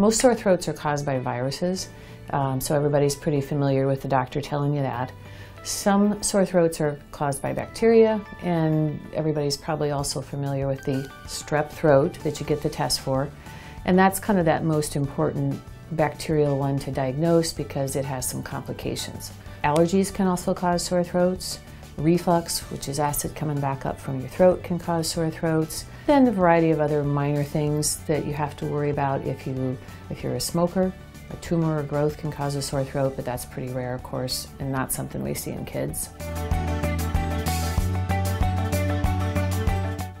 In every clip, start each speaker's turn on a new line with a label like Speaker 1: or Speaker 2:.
Speaker 1: Most sore throats are caused by viruses, um, so everybody's pretty familiar with the doctor telling you that. Some sore throats are caused by bacteria, and everybody's probably also familiar with the strep throat that you get the test for. And that's kind of that most important bacterial one to diagnose because it has some complications. Allergies can also cause sore throats. Reflux, which is acid coming back up from your throat, can cause sore throats. Then a variety of other minor things that you have to worry about if, you, if you're a smoker. A tumor or growth can cause a sore throat, but that's pretty rare, of course, and not something we see in kids.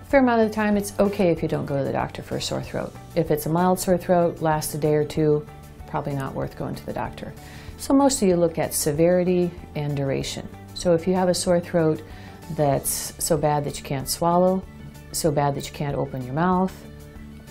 Speaker 1: A fair amount of the time, it's okay if you don't go to the doctor for a sore throat. If it's a mild sore throat, lasts a day or two, probably not worth going to the doctor. So most of you look at severity and duration. So if you have a sore throat that's so bad that you can't swallow, so bad that you can't open your mouth,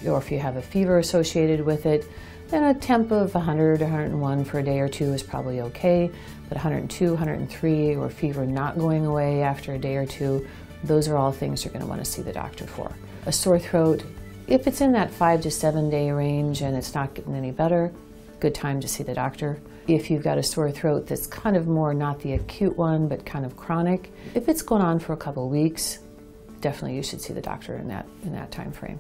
Speaker 1: or if you have a fever associated with it, then a temp of 100, 101 for a day or two is probably okay, but 102, 103, or fever not going away after a day or two, those are all things you're going to want to see the doctor for. A sore throat, if it's in that five to seven day range and it's not getting any better, good time to see the doctor. If you've got a sore throat that's kind of more not the acute one, but kind of chronic, if it's going on for a couple weeks, definitely you should see the doctor in that, in that time frame.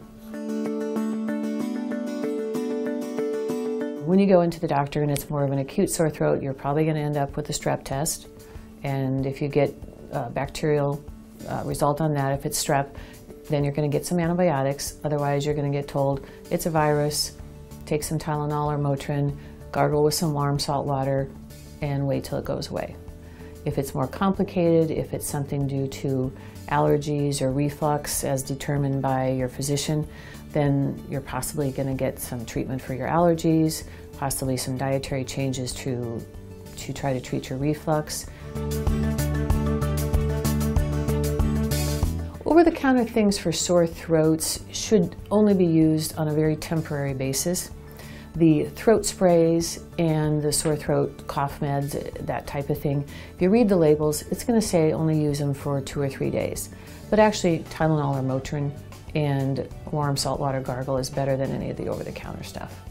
Speaker 1: When you go into the doctor and it's more of an acute sore throat, you're probably going to end up with a strep test. And if you get a bacterial uh, result on that, if it's strep, then you're going to get some antibiotics. Otherwise, you're going to get told it's a virus, take some Tylenol or Motrin, gargle with some warm salt water, and wait till it goes away. If it's more complicated, if it's something due to allergies or reflux as determined by your physician, then you're possibly going to get some treatment for your allergies, possibly some dietary changes to, to try to treat your reflux. Over-the-counter things for sore throats should only be used on a very temporary basis the throat sprays and the sore throat cough meds, that type of thing, if you read the labels, it's going to say only use them for two or three days. But actually, Tylenol or Motrin and warm saltwater gargle is better than any of the over the counter stuff.